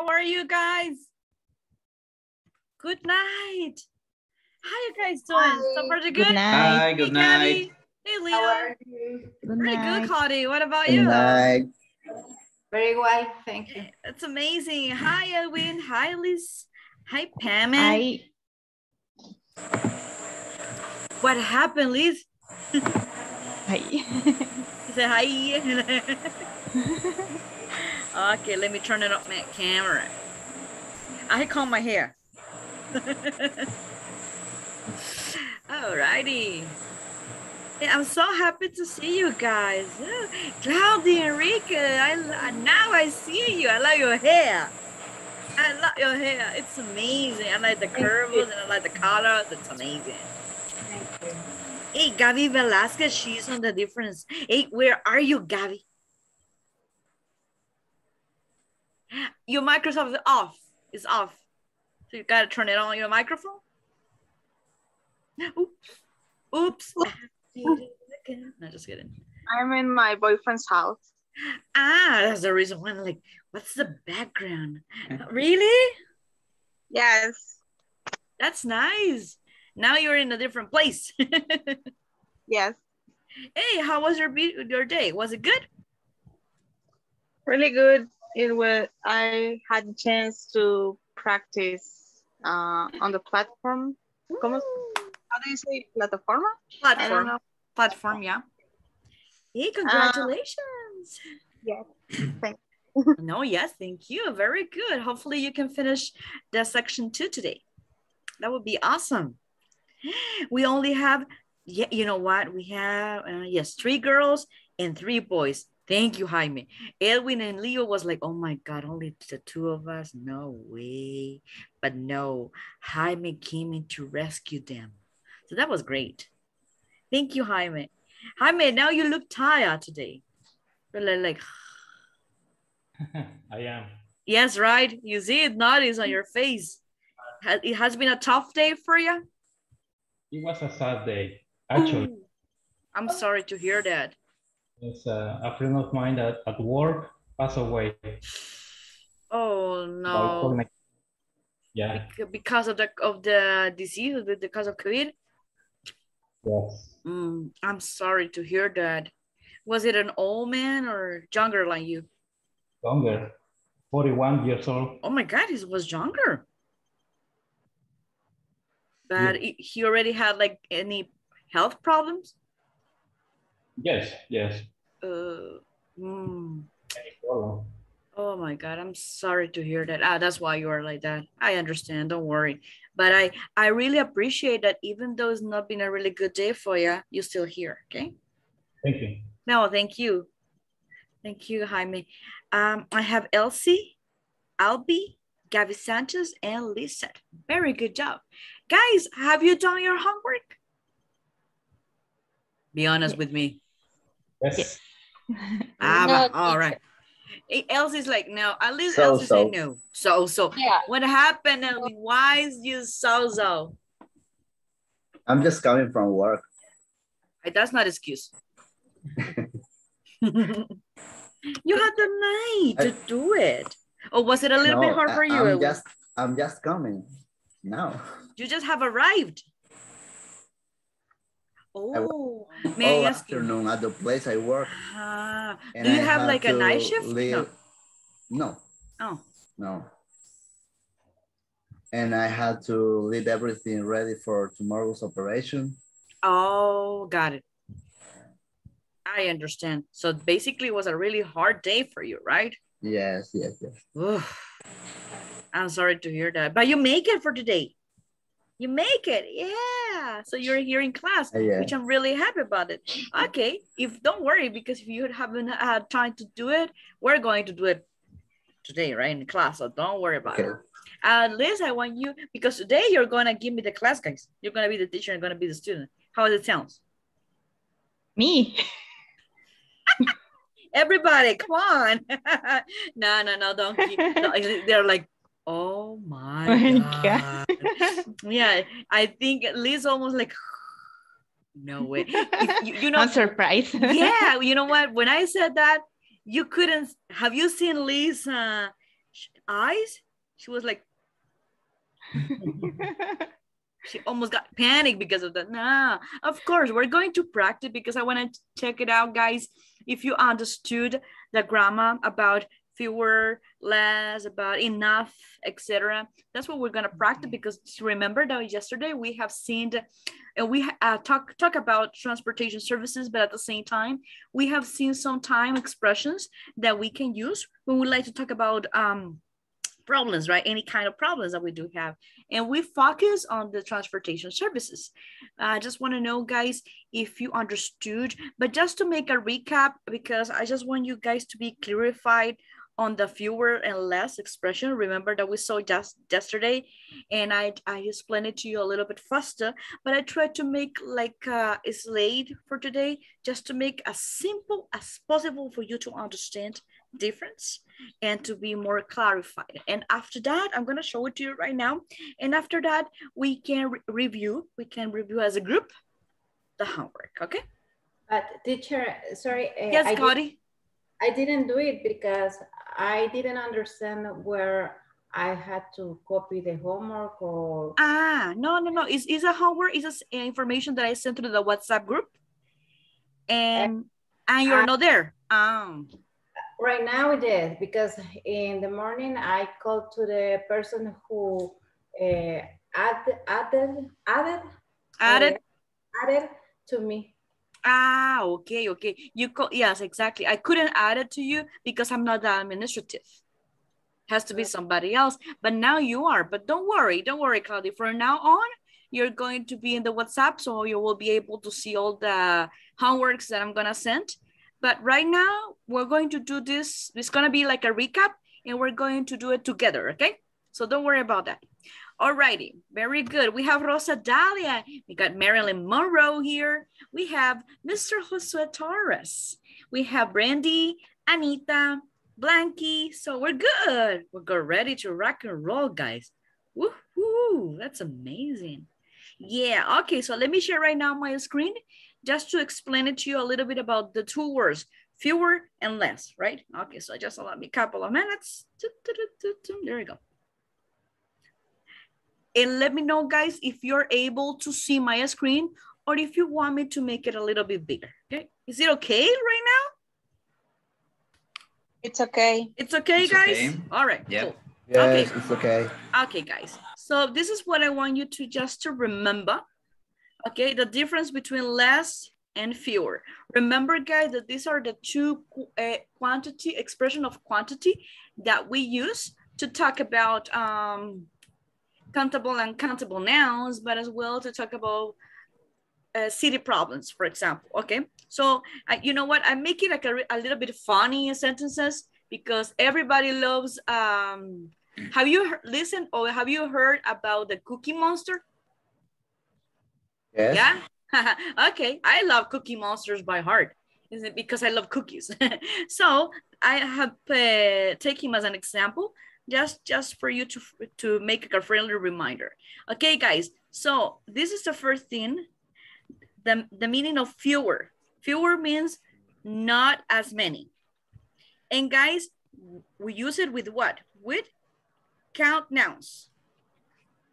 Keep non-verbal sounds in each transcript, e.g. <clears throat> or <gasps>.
How are you guys? Good night. How you guys doing? Hi. So far, so good? Good night. Hi, good Hey, night. Gabby. Hey, How Leo. are you? Good Pretty night. good, Claudia. What about Good you? night. Very well, thank you. It's amazing. Hi, Edwin. Hi, Liz. Hi, Pam. I What happened, Liz? hi. <laughs> He said hi. <laughs> <laughs> okay, let me turn it up my camera. I comb my hair. <laughs> Alrighty. Yeah, I'm so happy to see you guys. Oh, Claudia, Enrique, I, I- uh, now I see you. I love your hair. I love your hair. It's amazing. I like the curves and I like the colors. It's amazing. Thank you. Hey, Gaby Velasquez, she's on the difference. Hey, where are you, Gaby? Your Microsoft is off. It's off. So you gotta turn it on your microphone. Oops. Oops. No, just kidding. I'm in my boyfriend's house. Ah, that's the reason why I'm like, what's the background? really? Yes. That's nice. Now you're in a different place. <laughs> Yes. hey, how was your your day? Was it good? Really good. It was I had the chance to practice uh, on the platform. ¿Cómo- how do you say plataforma? I don't Platform. know. Platform, yeah. Hey, congratulations. Yes. Thank <laughs> no, yes, thank you. Very good. Hopefully you can finish the section two today. That would be awesome. We only have, yeah, you know what? We have, uh, yes, three girls and three boys. Thank you, Jaime. Edwin and Leo was like, oh my God, only the two of us? No way. But no, Jaime came in to rescue them. So that was great. Thank you, Jaime. Jaime, now you look tired today. You're like, like <laughs> I am. Yes, right. You see it notice on your face. It has been a tough day for you. It was a sad day. Actually, Ooh, <gasps> I'm sorry to hear that. It's uh, a friend of mine that at work passed away. Oh no, Yeah, because of the of the disease, because of COVID. yes. Mm, I'm sorry to hear that. Was it an old man or younger like you? Younger, 41 years old. Oh my God, he was younger. But he he already had like any health problems. Yes, yes. Uh, mm. Oh my God, I'm sorry to hear that. Ah, that's why you are like that. I understand. Don't worry. But I, I really appreciate that even though it's not been a really good day for you, you're still here. Okay. Thank you. No, thank you. Thank you, Jaime. Um, I have Elsie, Albie, Gaby Sanchez, and Lisa. Very good job. Guys, have you done your homework? Be honest with me. Yes. <laughs> Ah, No, but- all teacher. Eh, Elsie's like, no. At least So, Elsie so. said no. So, so. Yeah. What happened, Elsie? Why is you so so? I'm just coming from work. That's not excuse. <laughs> you had the night to do it. Or was it a little bit No, hard I- for you? I'm just, I'm just coming now. You just have arrived. Oh, may All I ask you? afternoon at the place I work. Ah, do you I have like a night shift? leave- No. No, Oh, no. And I had to leave everything ready for tomorrow's operation. oh, got it. I understand. So basically, it was a really hard day for you, right? Yes, yes, yes. Oof. I'm sorry to hear that, but you make it for today. You make it, yeah. So you're here in class, Uh, yeah. which I'm really happy about it. Okay, if don't worry, because if you haven't had time to do it, we're going to do it today, right, in class. So don't worry about Okay. it. Uh, Liz, I want you because today you're gonna give me the class, guys. You're gonna be the teacher and gonna be the student. How does it sound? Me. <laughs> Everybody, come on. <laughs> no, no, no, don't. keep- no, <laughs> they're like, oh my, <laughs> my god. <laughs> yeah, I think Liz almost like, <sighs> no way. <laughs> You, you know, I'm surprised. yeah, you know what? When I said that, you couldn't. Have you seen Liz uh, eyes, she was like, she almost got panicked because of that. Nah, of course, we're going to practice because I want to check it out, guys. If you understood the grammar about fewer, less, about enough, etc. That's what we're gonna practice because remember that yesterday we have seen and we uh, talk talk about transportation services, but at the same time we have seen some time expressions that we can use when we like to talk about um, problems, right? Any kind of problems that we do have. And we focus on the transportation services. I just want to know, guys, if you understood, but just to make a recap, because I just want you guys to be clarified on the fewer and less expression. Remember that we saw just yesterday and I, I explained it to you a little bit faster, but I tried to make like uh, a slide for today, just to make as simple as possible for you to understand difference and to be more clarified. And after that, I'm gonna show it to you right now. And after that, we can re review, we can review as a group the homework, okay? But teacher, sorry. uh, Yes, I, Cody. I didn't do it because I didn't understand where I had to copy the homework or Ah, no, no, no. It's, it's a homework. It's just information that I sent to the WhatsApp group. And and you're uh, not there. Um, right now it is because in the morning I called to the person who uh, add, added added added. uh, added to me. Ah, okay, okay. You call yes, exactly. I couldn't add it to you because I'm not the administrative. Has to be somebody else. But now you are. But don't worry, don't worry, Claudia. From now on, you're going to be in the WhatsApp, so you will be able to see all the homeworks that I'm gonna send. But right now, we're going to do this. It's gonna be like a recap, and we're going to do it together, okay? So don't worry about that. Alrighty, very good. We have Rosa Dalia. We got Marilyn Monroe here. We have Mr. Josue Torres. We have Brandy, Anita, Blanky. So we're good. We're good, ready to rock and roll, guys. Woohoo! That's amazing. Yeah, okay, so let me share right now my screen just to explain it to you a little bit about the two words, fewer and less, right? Okay, so just allow me a couple of minutes. There we go. And let me know, guys, if you're able to see my screen or if you want me to make it a little bit bigger, okay? Is it okay right now? It's okay. It's okay, It's guys? okay. All right, Yep. cool. Yes, Okay. it's okay. Okay, guys. So this is what I want you to just to remember. Okay, the difference between less and fewer. Remember, guys, that these are the two uh, quantity expression of quantity that we use to talk about um, countable and countable nouns, but as well to talk about uh, city problems, for example. Okay, so uh, you know what? I make it like a, a little bit funny sentences because everybody loves. Um, have you heard, listened or have you heard about the Cookie Monster? Yes. Yeah. <laughs> okay. I love Cookie Monsters by heart. Isn't it because I love cookies? <laughs> so I have uh, taken him as an example, just just for you to to make a friendly reminder. Okay, guys. So this is the first thing. The the meaning of fewer. Fewer means not as many. And guys, we use it with what? With count nouns.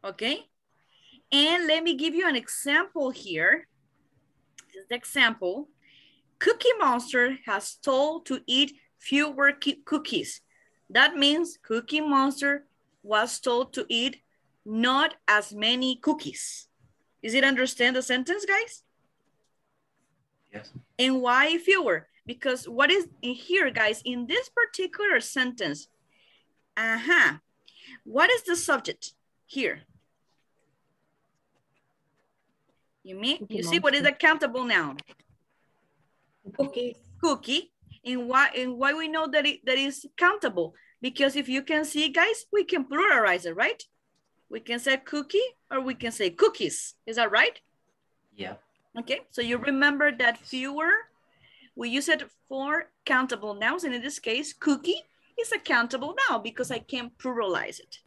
Okay. And let me give you an example here. This is the example. Cookie Monster has told to eat fewer cookies. That means Cookie Monster was told to eat not as many cookies. Is it understand the sentence, guys? Yes. And why fewer? Because what is in here, guys, in this particular sentence, uh-huh, what is the subject here? You mean, you see what is a countable noun? Cookies. Cookie. And why, and why we know that it that is countable? Because if you can see, guys, we can pluralize it, right? We can say cookie or we can say cookies. Is that right? Yeah. Okay, so you remember that fewer, we use it for countable nouns. And in this case, cookie is a countable noun because I can pluralize it.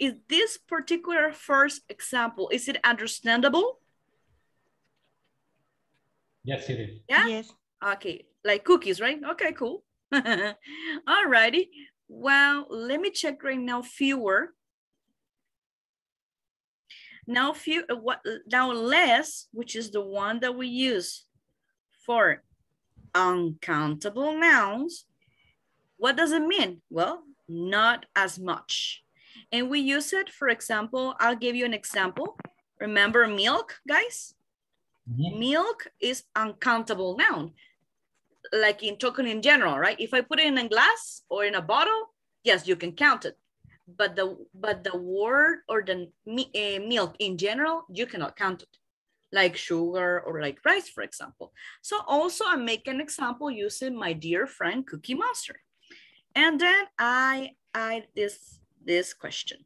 Is this particular first example, is it understandable? Yes, it is. Yeah? Yes. Okay, like cookies, right? Okay, cool. <laughs> Alrighty. Well, let me check right now fewer. Now few uh, what now less, which is the one that we use for uncountable nouns. What does it mean? Well, not as much. And we use it, for example, I'll give you an example. Remember milk, guys? Mhm. Milk is uncountable noun, like in token in general, right? If I put it in a glass or in a bottle, yes, you can count it. But the but the word or the eh, milk in general, you cannot count it, like sugar or like rice, for example. So also I make an example using my dear friend Cookie Monster. And then I add this, this question.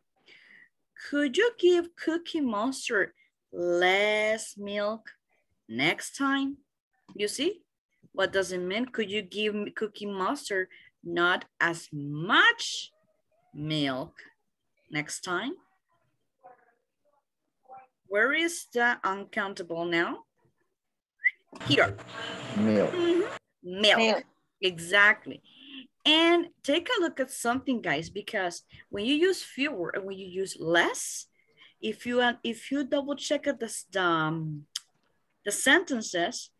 Could you give Cookie Monster less milk next time? You see? What does it mean? Could you give me Cookie Monster not as much milk next time? Where is the uncountable now? Here. Milk. Mhm. Milk. Milk. Exactly. And take a look at something, guys, because when you use fewer and when you use less, if you if you double check at this, the, um, the sentences,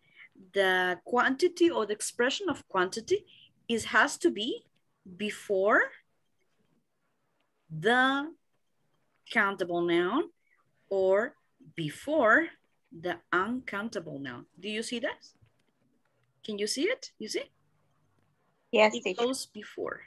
the quantity or the expression of quantity is has to be before the countable noun or before the uncountable noun. Do you see that? Can you see it? You see? Yes, it goes before.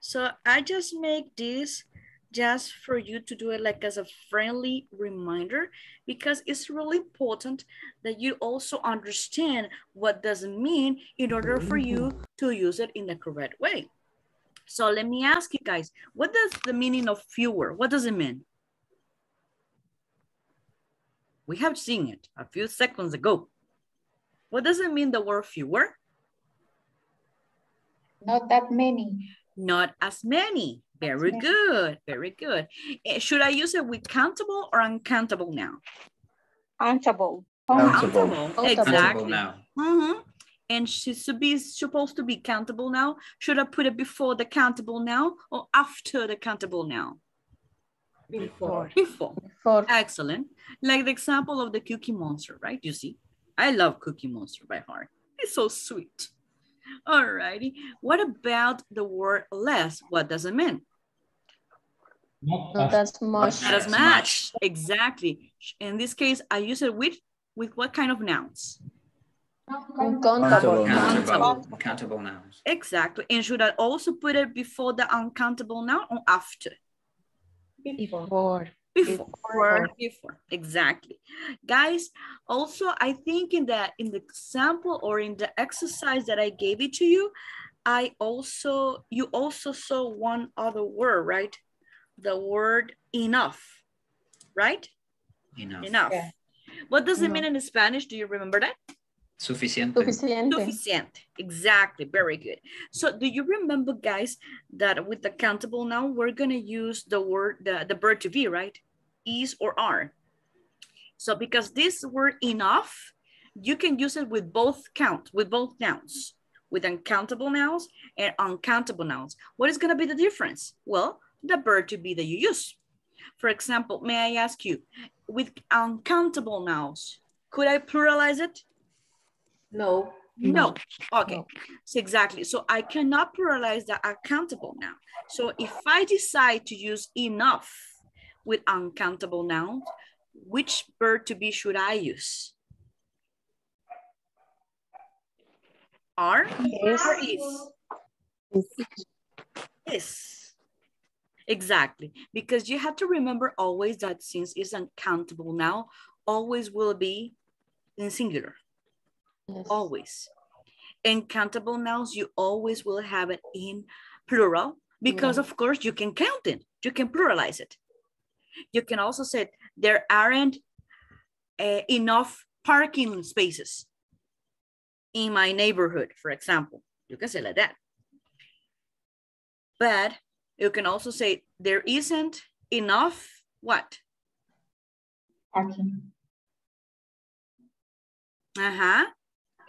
So I just make this just for you to do it like as a friendly reminder because it's really important that you also understand what does it mean in order for you mm-hmm. to use it in the correct way. So let me ask you guys, what does the meaning of fewer, what does it mean? We have seen it a few seconds ago. What does it mean the word fewer? Not that many. Not as many. Very many. good, very good. Eh, Should I use it with countable or uncountable now? Countable. Countable. Countable Exactly. now. Mhm. And she's to be supposed to be countable now. Should I put it before the countable now or after the countable now? Before. Before. For Excellent. Like the example of the Cookie Monster, right? You see, I love Cookie Monster by heart. It's so sweet. Alrighty. What about the word less? What does it mean? Not not as as much. Not as As much. Exactly. In this case, I use it with with what kind of nouns? Uncountable. Countable, countable nouns. Exactly. And should I also put it before the uncountable noun or after? Before. Before. Before. Before. Exactly. Guys, also I think in the in the example or in the exercise that I gave it to you, I also you also saw one other word, right? The word enough, right? Enough. Enough. Yeah. What does it mean in Spanish? Do you remember that? Suficiente. Suficiente. Sufficient. Exactly. Very good. So do you remember, guys, that with the countable noun, we're going to use the word, the, the verb to be, right? Is or are. So because this word enough, you can use it with both count, with both nouns, with uncountable nouns and uncountable nouns. What is going to be the difference? Well, the verb to be that you use. For example, may I ask you, with uncountable nouns, could I pluralize it? No. No. Okay. No. So exactly. So I cannot pluralize the uncountable now. So if I decide to use enough with uncountable nouns, which verb to be should I use? Are Is. or is? Is. Exactly. Because you have to remember always that since it's uncountable now, always will be in singular Yes. always. In countable nouns, you always will have it in plural because of course you can count it. You can pluralize it. You can also say there aren't uh, enough parking spaces in my neighborhood, for example. You can say like that. But you can also say there isn't enough what? Parking. Uh-huh.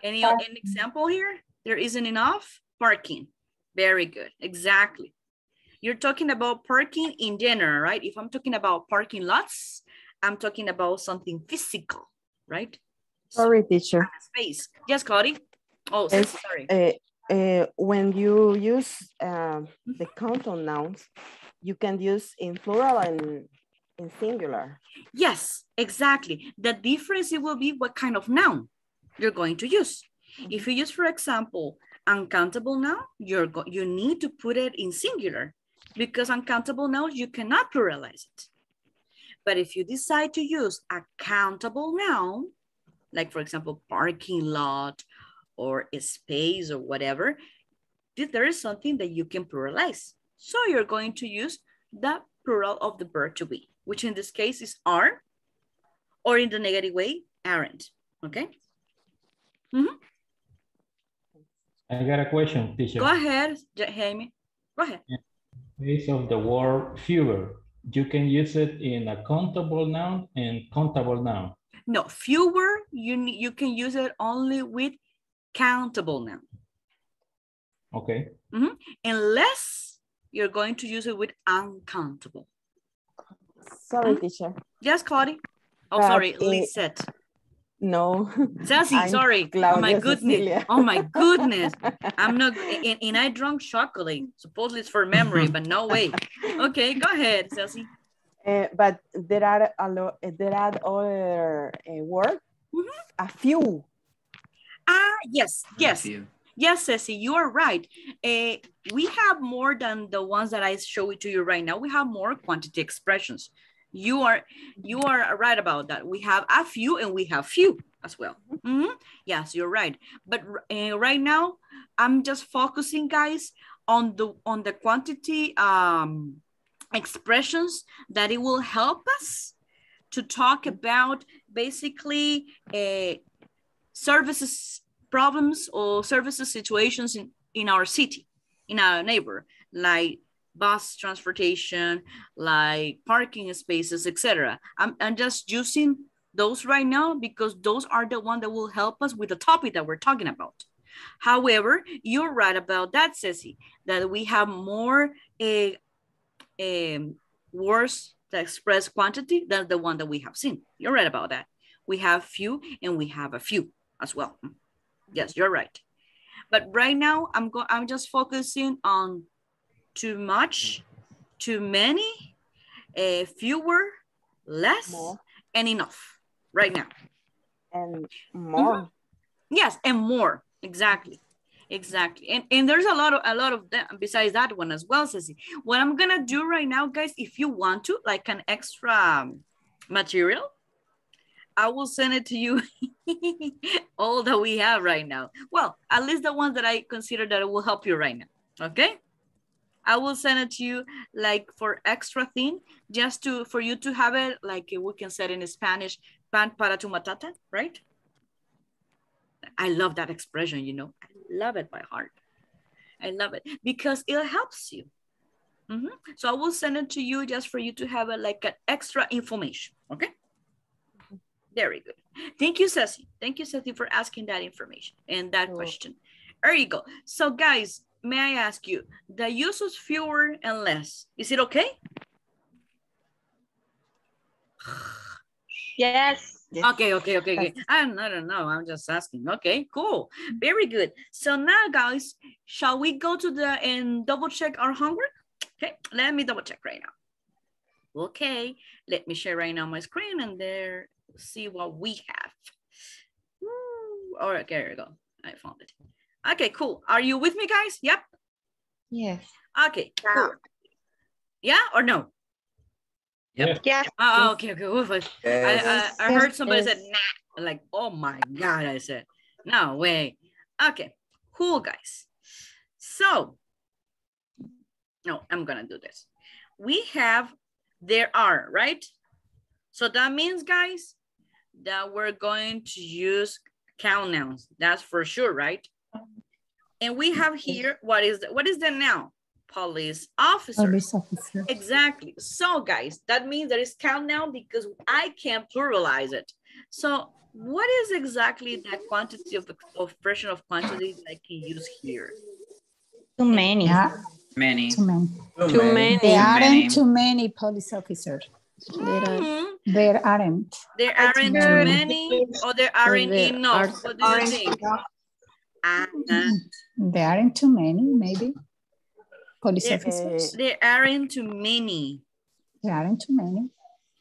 Any, Parking. any example here? There isn't enough parking. Very good. Exactly. You're talking about parking in general, right? If I'm talking about parking lots, I'm talking about something physical, right? Sorry, teacher. Space. Yes, Claudia? Oh, sorry. Uh, uh, when you use uh, the countdown nouns, you can use in plural and in singular. Yes, exactly. The difference it will be what kind of noun you're going to use. If you use, for example, uncountable noun, you're go you need to put it in singular because uncountable nouns, you cannot pluralize it. But if you decide to use a countable noun, like for example, parking lot or a space or whatever, th- there is something that you can pluralize. So you're going to use the plural of the verb to be, which in this case is are, or in the negative way, aren't, okay? Hmm. I got a question, teacher. Go ahead, Ja- Jaime, go ahead. Case of the word fewer, you can use it in a countable noun and countable noun. No, fewer, you, you can use it only with countable noun. Okay. Unless you're going to use it with uncountable. Sorry, Huh? teacher. Yes, Claudia? Oh, But, sorry, eh, Lisette. No. <laughs> Ceci, I'm sorry. oh my goodness. Cecilia. Oh my goodness. <laughs> I'm not, and, and I drunk chocolate. Supposedly it's for memory, but no way. Okay, go ahead, Ceci. Uh, but there are a lot. There are other uh, words. Mhm. A few. Ah, yes, yes. Yes, Ceci, you are right. Eh, we have more than the ones that I show it to you right now. We have more quantity expressions. You are you are right about that. We have a few and we have few as well. Mhm. Yes, you're right. But uh, right now, I'm just focusing, guys, on the on the quantity um, expressions that it will help us to talk about basically uh, services problems or services situations in, in our city, in our neighbor, like bus transportation, like parking spaces, etc. I'm, I'm just using those right now because those are the one that will help us with the topic that we're talking about. However, you're right about that, Ceci, that we have more uh, um, words that express quantity than the one that we have seen. You're right about that. We have few and we have a few as well. Yes, you're right. But right now, I'm go. I'm just focusing on too much, too many, uh, fewer, less, More. and enough. Right now, and more. yes, and more. Exactly, exactly. And and there's a lot of a lot of them besides that one as well, Ceci. What I'm gonna do right now, guys, if you want to, like an extra um, material, I will send it to you. <laughs> all that we have right now. Well, at least the ones that I consider that it will help you right now. Okay. I will send it to you like for extra thing, just to for you to have it like we can say in Spanish, pan para tu matata, right? I love that expression, you know. I love it by heart. I love it because it helps you. Mhm. So I will send it to you just for you to have it like an extra information. Okay. Very good. Thank you, Ceci. Thank you, Ceci, for asking that information and that You're question. There you go. So guys, may I ask you, the use of fewer and less, is it okay? <sighs> Yes. Okay, okay, okay, okay. I don't know. I'm just asking. Okay, cool. Very good. So now, guys, shall we go to the and double check our homework? Okay, let me double check right now. Okay, let me share right now my screen and there, see what we have. Woo. All right, there you go. I found it. Okay, cool. Are you with me, guys? Yep. Yes. Okay, cool. Yeah or no? Yep. Yes. Oh, okay, okay. Oof, I, Yes. I, I, I heard somebody yes. said, nah. Like, oh my God, I said, no way. Okay, cool, guys. So, no, I'm gonna do this. We have, there are, right? So that means, guys, that we're going to use count nouns. That's for sure, right? And we have here, what is, the, what is the noun? Police officer. Police officer. Exactly. So guys, that means there is count noun because I can't pluralize it. So what is exactly that quantity of, of expression of quantity that I can use here? Too many. Yeah. Many. Too many. Too many. There aren't many. too many police officers. Mhm. There aren't. There aren't too good. many or there aren't there enough. are- What do you think? Uh, There aren't too many, maybe. Police There- officers. there aren't too many. There aren't too many.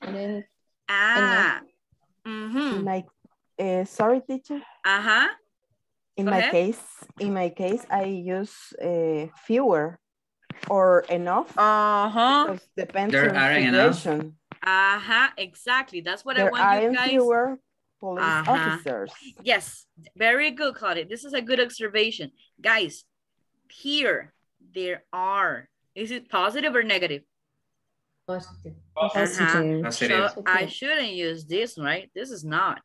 Then Ah. In Mm-hmm. my, uh, sorry, teacher. Uh-huh. In Go my ahead. case, in my case, I use uh, fewer or enough. Uh-huh. because Depends There on aren't situation. Uh-huh. Exactly. That's what I want you aren't guys. fewer police Uh-huh. officers. Yes, very good, Claudia. This is a good observation. Guys, here there are. Is it positive or negative? Positive. Positive. Positive. So I shouldn't use this, right? This is not.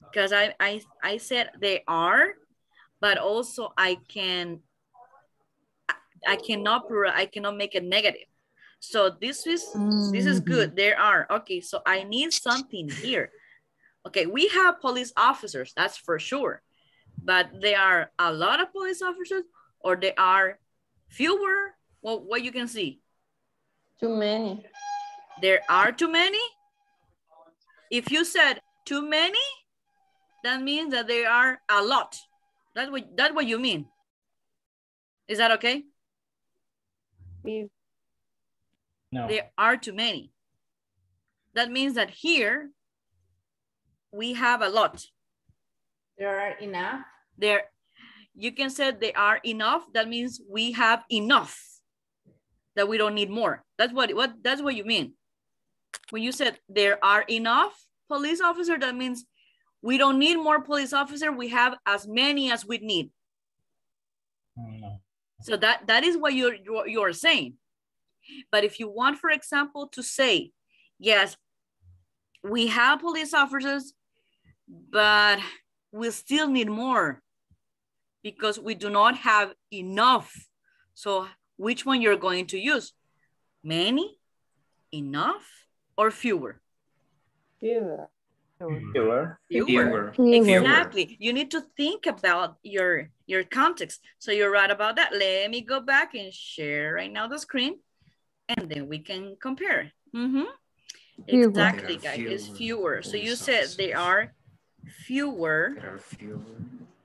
Because I, I, I said they are, but also I can, I- cannot, I cannot make it negative. So this is, this is good. Mm. There are. Okay, so I need something here. Okay, we have police officers, that's for sure. But there are a lot of police officers or there are fewer, well, what you can see. too many. There are too many? If you said too many, that means that there are a lot. That's what, that's what you mean. Is that okay? No. There are too many. That means that here we have a lot. There are enough. There, you can say they are enough. That means we have enough. That we don't need more. That's what what that's what you mean. When you said there are enough police officer, that means we don't need more police officer. We have as many as we need. No. So that that is what you're you're, you're saying. But if you want, for example, to say, yes, we have police officers, but we still need more because we do not have enough. So which one you're going to use? Many, enough, or fewer? Fewer. Fewer. Fewer. Exactly. You need to think about your your context. So you're right about that. Let me go back and share right now the screen, and then we can compare. Mhm. Exactly, There are guys. It's fewer fewer. So you said there are fewer There are fewer.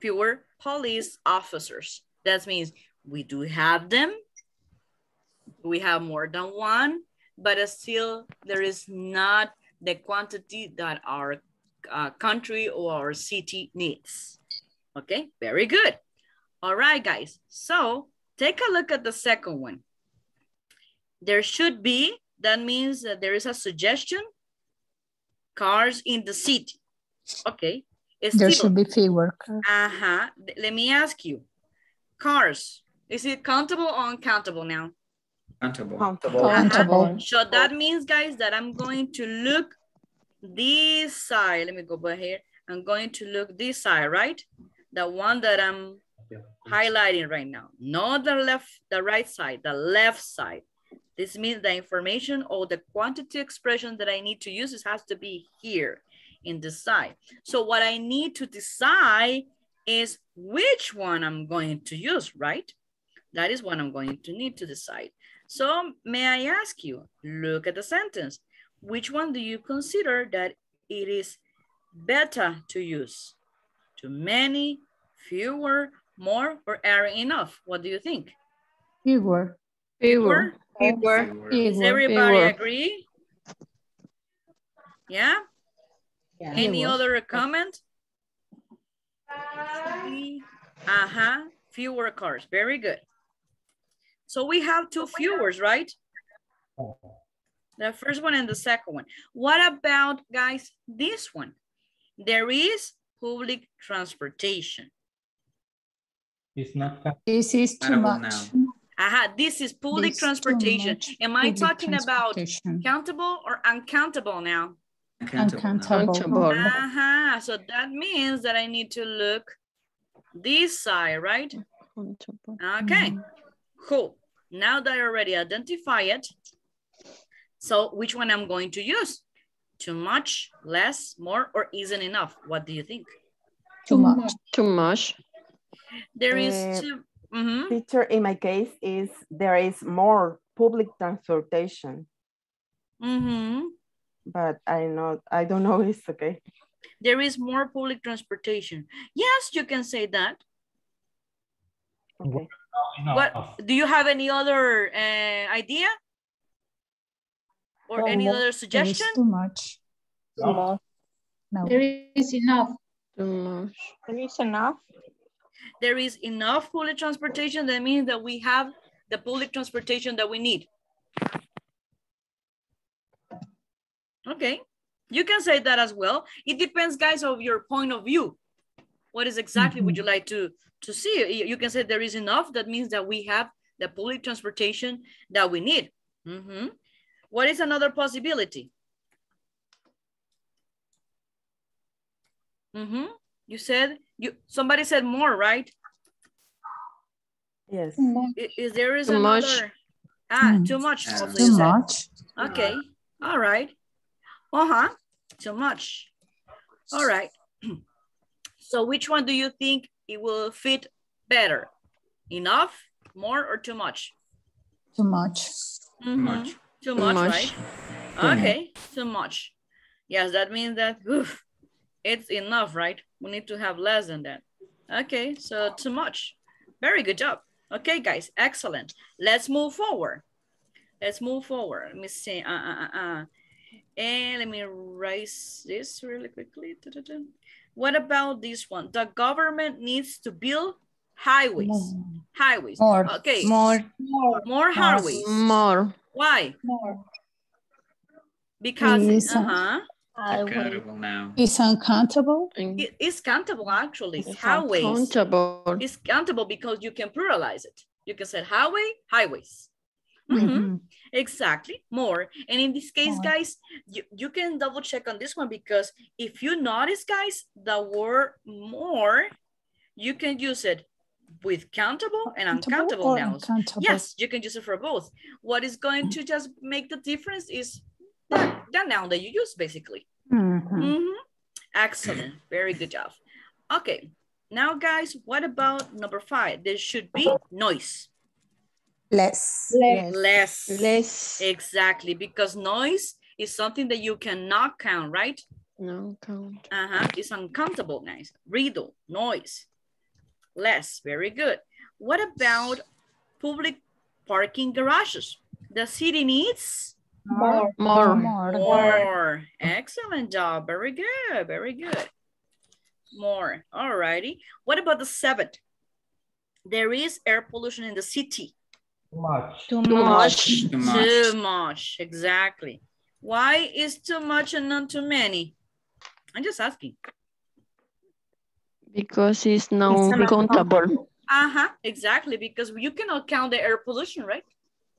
fewer police officers. That means we do have them. We have more than one, but still there is not the quantity that our uh, country or our city needs. Okay, very good. All right, guys. So take a look at the second one. There should be, that means that there is a suggestion, cars in the city. Okay. There should be fewer. uh-huh. Let me ask you. Cars, is it countable or uncountable now? Countable. Countable. Countable. So that means, guys, that I'm going to look this side. Let me go back here. I'm going to look this side, right? The one that I'm highlighting right now. Not the left, the right side, the left side. This means the information or the quantity expression that I need to use has to be here in the side. So what I need to decide is which one I'm going to use, right? That is what I'm going to need to decide. So may I ask you, look at the sentence. Which one do you consider that it is better to use? Too many, fewer, more, or are enough? What do you think? Fewer. Fewer? Fewer. Fewer. Does everybody Fewer. agree? Yeah? Yeah. Any Fewer. other comment? Uh-huh, fewer cars, very good. So we have two fewers, right? The first one and the second one. What about, guys, this one? There is public transportation. It's not This is too Countable much. Aha, this is public This transportation. Am I talking about transportation. countable or uncountable now? Uncountable. now. Uncountable. Countable. Uh-huh, so that means that I need to look this side, right? Countable. Okay, cool. Now that I already identify it, so which one I'm going to use? Too much, less, more, or isn't enough? What do you think? Too much. Too much. There is Uh, too, Mhm. Teacher, in my case, is there is more public transportation, Mm-hmm. but I know I don't know <laughs> it's okay. There is more public transportation. Yes, you can say that. Okay. Enough. What do you have any other uh, idea? Or any There other is suggestion? too much. No. No. There is enough. Too much. There is enough. There is enough public transportation. That means that we have the public transportation that we need. Okay, you can say that as well. It depends, guys, of your point of view. What is exactly would you like to, to see? You can say there is enough. That means that we have the public transportation that we need. Mhm. What is another possibility? Mm-hmm. You said you somebody said more, right? Yes. I- Is, there is Too much. ah Hmm. too much? Also Too said. much. Okay. All right. Uh-huh. Too much. All right. <clears throat> so which one do you think it will fit better? Enough, more, or too much? Too much. Mhm. much. Too Too much, much. right? Okay, too much. Yes, that means that oof, it's enough, right? We need to have less than that. Okay, so too much. Very good job. Okay, guys, excellent. Let's move forward. Let's move forward. Let me see. Uh, uh, uh, uh. And let me erase this really quickly. What about this one? The government needs to build highways. More. Highways. More. Okay. More. More more highways. More. Why? More. Because Yes. Uh-huh. Accountable now. It's uncountable. It- it's countable actually. it's highways. accountable. It's countable because you can pluralize it. You can say highway, highways. Mhm. Mhm. Exactly, more. And in this case, More. guys, you, you can double check on this one because if you notice, guys, the word more, you can use it with countable and uncountable or nouns. uncountable? Yes, you can use it for both. What is going to just make the difference is the, the noun that you use, basically. Mhm. Mhm. Excellent. Very good job. Okay. Now, guys, what about number five? There should be noise. Less. Less. Less. Exactly. Because noise is something that you cannot count, right? No count. Uh-huh. It's uncountable, guys. Riddle, noise. Less. Very good. What about public parking garages? The city needs More. More. More. More. Excellent job. Very good. Very good. More. All righty. What about the seventh? There is air pollution in the city. Too much. Too Too much. Too much. Too much. Exactly. Why is too much and not too many? I'm just asking. Because it's not It's countable. Uh-huh. Exactly. Because you cannot count the air pollution, right?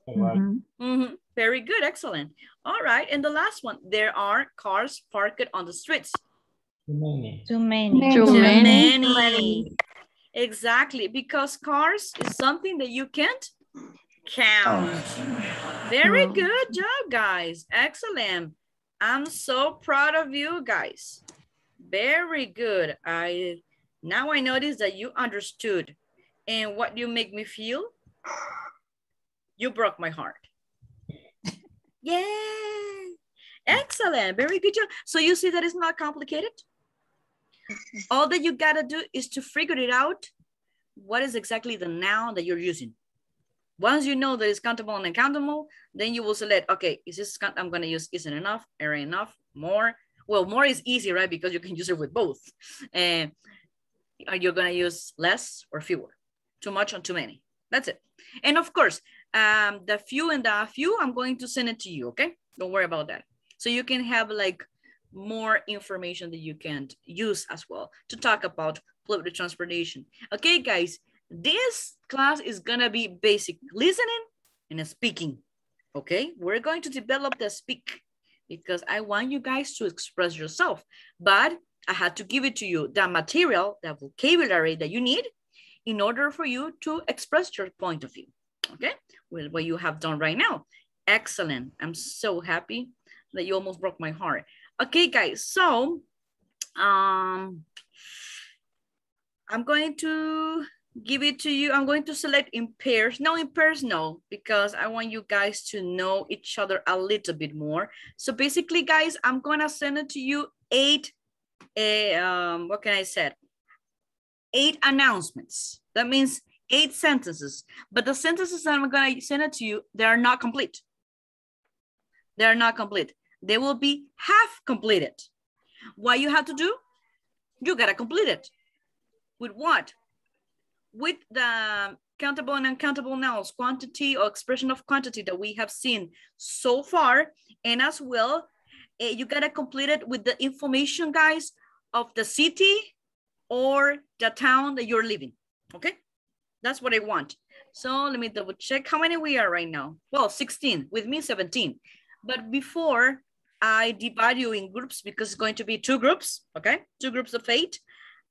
Right. Mhm. Mhm. Very good. Excellent. All right. And the last one, there are cars parked on the streets. Too many. Too many. Too Too many. many. Exactly, because cars is something that you can't count. Very good job, guys. Excellent. I'm so proud of you guys. Very good. I now I notice that you understood. And what you make me feel? You broke my heart. Yay! Excellent. Very good job. So you see that it's not complicated? All that you gotta do is to figure it out. What is exactly the noun that you're using? Once you know that it's countable and uncountable, then you will select, okay, is this, I'm gonna use isn't enough, error enough, more. Well, more is easy, right? Because you can use it with both. And are you gonna use less or fewer? Too much or too many? That's it. And of course, um, the few and the few, I'm going to send it to you, okay? Don't worry about that. So you can have like more information that you can use as well to talk about public transportation. Okay, guys, this class is gonna be basic listening and speaking. Okay, we're going to develop the speak because I want you guys to express yourself, but I had to give it to you, the material, the vocabulary that you need in order for you to express your point of view. Okay, with what you have done right now. Excellent. I'm so happy that you almost broke my heart. Okay, guys, so um, I'm going to give it to you. I'm going to select in pairs. No, in pairs, no, because I want you guys to know each other a little bit more. So basically, guys, I'm gonna send it to you eight, uh, um, what can I say? Eight announcements. That means eight sentences. But the sentences that I'm gonna send it to you, they are not complete. They are not complete. They will be half completed. What you have to do? You gotta complete it. With what? with the countable and uncountable nouns, quantity or expression of quantity that we have seen so far, and as well, uh, you gotta complete it with the information, guys, of the city or the town that you're living, okay? That's what I want. So let me double check how many we are right now. Well, 16, with me 17. But before I divide you in groups because it's going to be two groups, okay? Two groups of eight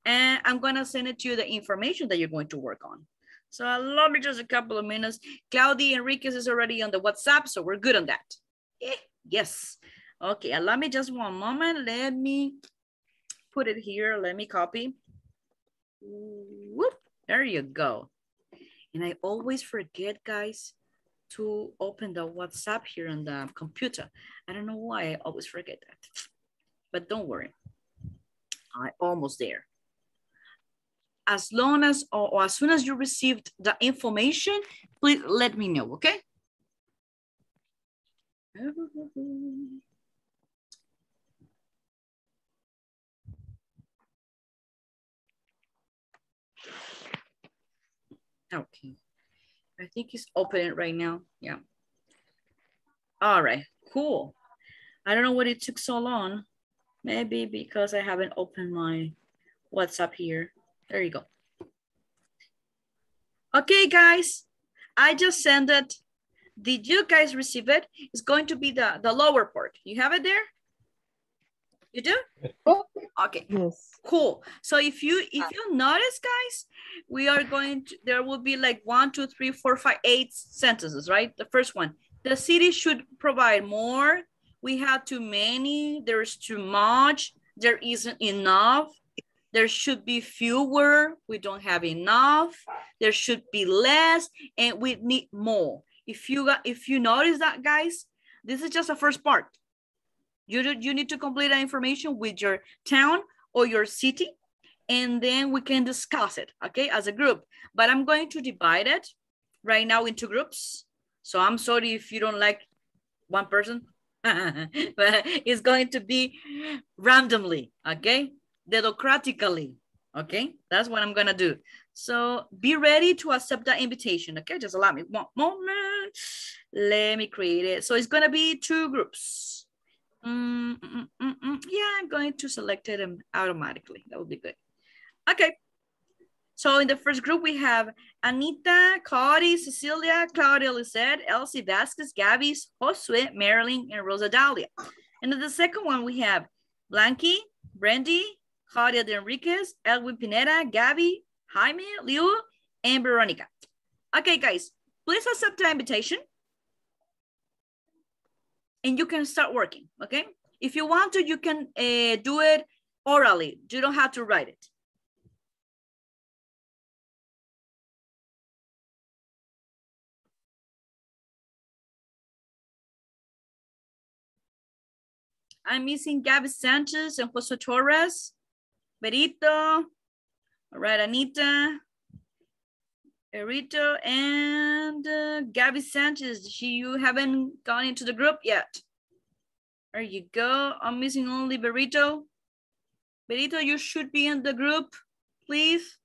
and I'm gonna send it to you the information that you're going to work on. So allow me just a couple of minutes. Claudia Enriquez is already on the WhatsApp, so we're good on that. Eh, yes. Okay, allow me just one moment. Let me put it here. Let me copy. Whoop, there you go. And I always forget, guys, to open the WhatsApp here on the computer. I don't know why I always forget that, but don't worry. I almost there as long as or, or as soon as you received the information, please let me know, okay? Okay. I think he's opening right now. Yeah. All right, cool. I don't know what it took so long. Maybe because I haven't opened my WhatsApp here. There you go. Okay, guys, I just sent it. Did you guys receive it? It's going to be the, the lower part. You have it there? You do? Oh, Okay. Yes. Cool. So if you if ah. you notice, guys, we are going to there will be like one, two, three, four, five, eight sentences, right? The first one. The city should provide more. We have too many. There's too much. There isn't enough. There should be fewer. We don't have enough. There should be less, and we need more. If you got, if you notice that, guys, this is just the first part. You you need to complete that information with your town or your city, and then we can discuss it, okay, as a group. But I'm going to divide it right now into groups. So I'm sorry if you don't like one person, <laughs> but it's going to be randomly, okay? democratically. Okay, that's what I'm gonna do. So be ready to accept that invitation. Okay, just allow me one moment. Let me create it. So it's gonna be two groups. Mm, mm, mm, mm. yeah, I'm going to select it automatically. That would be good. Okay. So in the first group, we have Anita, Cody, Cecilia, Claudia Lisette, Elsie Vasquez, Gaby, Josue, Marilyn, and Rosa Dalia. And in the second one, we have Blanky, Brandy, Claudia de Enriquez, Elwin Pineda, Gaby, Jaime, Liu, and Veronica. Okay, guys, please accept the invitation. And you can start working, okay? If you want to, you can uh, do it orally. You don't have to write it. I'm missing Gaby Sanchez and Jose Torres. Berito, all right, Anita, Berito, and uh, Gaby Sanchez. She, you haven't gone into the group yet. There you go. I'm missing only Berito. Berito, you should be in the group, please.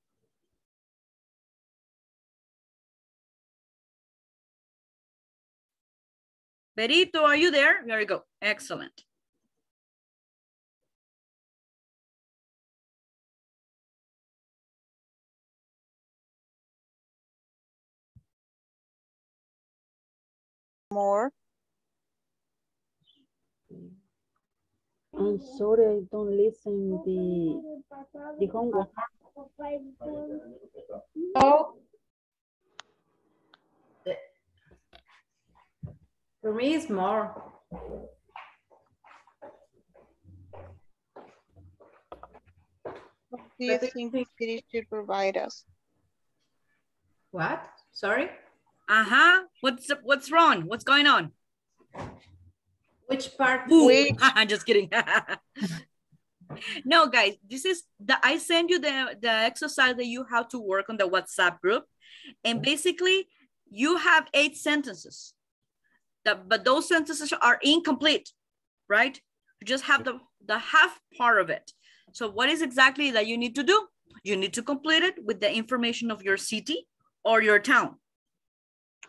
Berito, are you there? There you go. Excellent. More? I'm sorry, I don't listen the the homework. Oh. For me, it's more. What do you think the city should provide us? What? Sorry? Uh-huh. What's what's wrong? What's going on? Which part? Ooh, <laughs> I'm just kidding. <laughs> no, guys, this is the I send you the, the exercise that you have to work on the WhatsApp group. And basically, you have eight sentences. That, but those sentences are incomplete, right? You just have the, the half part of it. So what is exactly that you need to do? You need to complete it with the information of your city or your town.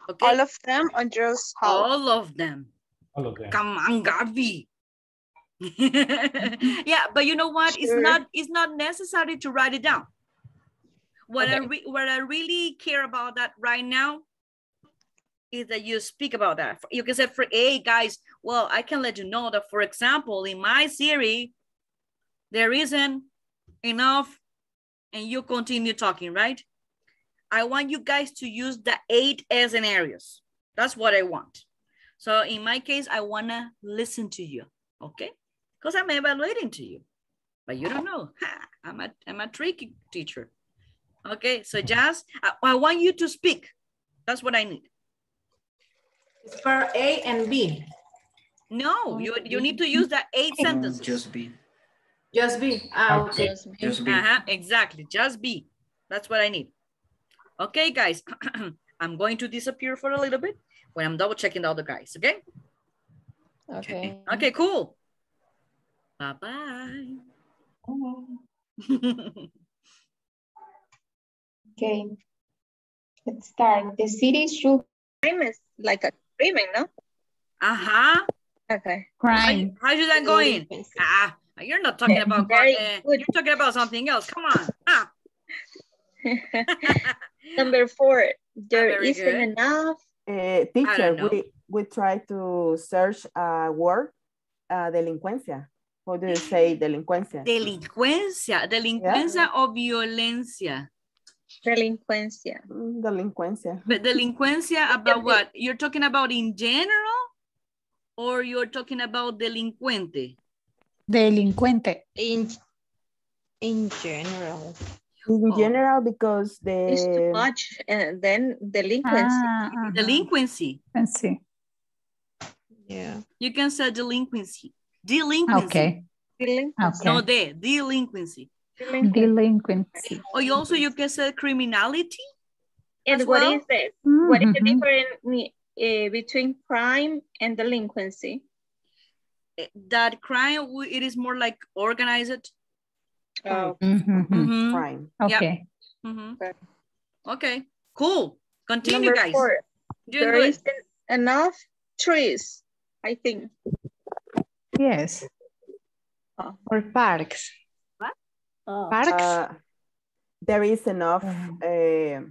Okay. All of them or just how? All of them. All of them. Come on, Gaby. <laughs> yeah, but you know what? Sure. It's not it's not necessary to write it down. What okay. I what I really care about that right now is that you speak about that. You can say for A guys, well, I can let you know that for example, in my theory, there isn't enough and you continue talking, right? I want you guys to use the eight scenarios. That's what I want. So in my case, I wanna listen to you, okay? Because I'm evaluating to you, but you don't know. Ha, I'm a, I'm a tricky teacher. Okay, so just, I, I want you to speak. That's what I need. It's for A and B. No, you, you need to use the eight sentences. Just B. Just B. Ah, okay. Just B. Uh -huh, exactly, just B. That's what I need. Okay, guys, <clears throat> I'm going to disappear for a little bit when I'm double checking the other guys, okay? Okay. Okay, cool. Bye-bye. <laughs> okay. Let's start. The city should crime is like a screaming, no? Uh-huh. Okay. Crime. How, how's that going? Ah, you're not talking about crime. You're talking about something else. Come on. Ah. <laughs> Number four, there isn't good. enough. Uh, teacher, we, we try to search a word, uh, delincuencia. How do you say delincuencia? <laughs> Delincuencia, delincuencia yeah. o violencia. Delincuencia. Mm, delincuencia. But delincuencia <laughs> about what? You're talking about in general or you're talking about delincuente? Delincuente. In, in general. In oh. general, because the... It's too much and then delinquency. Ah, uh -huh. Delinquency. Delinquency. Yeah. You can say delinquency. Delinquency. Okay. Delinquency. No, de, delinquency. Delinquency. Or you also you can say criminality. And what well? is it? Mm -hmm. What is the difference uh, between crime and delinquency? Eh, that crime, it is more like organized. Oh. Mm -hmm. Mm -hmm. Crime. Okay. Yep. Okay. okay. Cool. Continue, Number guys. Four. Doing there enough trees, I think. Yes. Oh. Or parks. What? Oh. Parks. Uh, there is enough, uh,